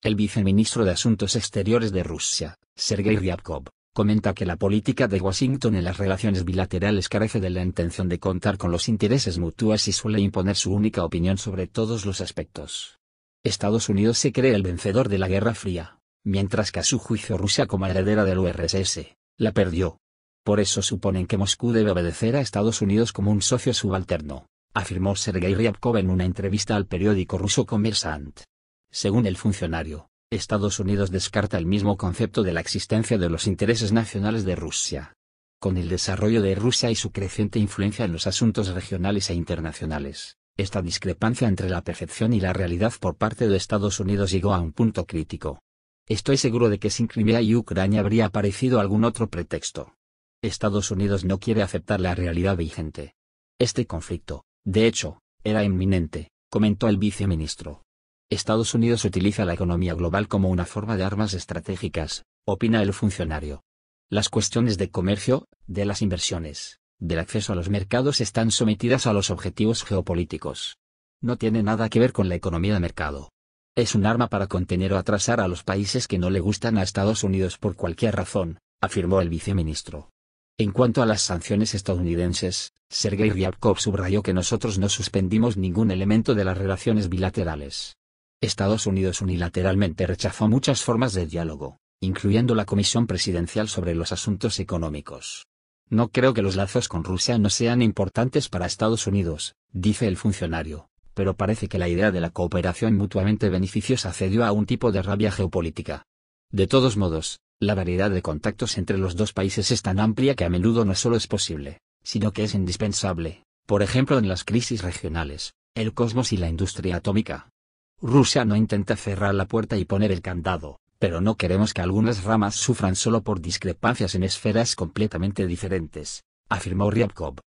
El viceministro de Asuntos Exteriores de Rusia, Sergei Ryabkov, comenta que la política de Washington en las relaciones bilaterales carece de la intención de contar con los intereses mutuos y suele imponer su única opinión sobre todos los aspectos. Estados Unidos se cree el vencedor de la Guerra Fría, mientras que a su juicio Rusia como heredera del URSS, la perdió. Por eso suponen que Moscú debe obedecer a Estados Unidos como un socio subalterno, afirmó Sergei Ryabkov en una entrevista al periódico ruso Kommersant. Según el funcionario, Estados Unidos descarta el mismo concepto de la existencia de los intereses nacionales de Rusia. Con el desarrollo de Rusia y su creciente influencia en los asuntos regionales e internacionales, esta discrepancia entre la percepción y la realidad por parte de Estados Unidos llegó a un punto crítico. Estoy seguro de que sin Crimea y Ucrania habría aparecido algún otro pretexto. Estados Unidos no quiere aceptar la realidad vigente. Este conflicto, de hecho, era inminente, comentó el viceministro. Estados Unidos utiliza la economía global como una forma de armas estratégicas, opina el funcionario. Las cuestiones de comercio, de las inversiones, del acceso a los mercados están sometidas a los objetivos geopolíticos. No tiene nada que ver con la economía de mercado. Es un arma para contener o atrasar a los países que no le gustan a Estados Unidos por cualquier razón, afirmó el viceministro. En cuanto a las sanciones estadounidenses, Sergei Ryabkov subrayó que nosotros no suspendimos ningún elemento de las relaciones bilaterales. Estados Unidos unilateralmente rechazó muchas formas de diálogo, incluyendo la Comisión Presidencial sobre los Asuntos Económicos. No creo que los lazos con Rusia no sean importantes para Estados Unidos, dice el funcionario, pero parece que la idea de la cooperación mutuamente beneficiosa cedió a un tipo de rabia geopolítica. De todos modos, la variedad de contactos entre los dos países es tan amplia que a menudo no solo es posible, sino que es indispensable, por ejemplo en las crisis regionales, el cosmos y la industria atómica. Rusia no intenta cerrar la puerta y poner el candado, pero no queremos que algunas ramas sufran solo por discrepancias en esferas completamente diferentes, afirmó Ryabkov.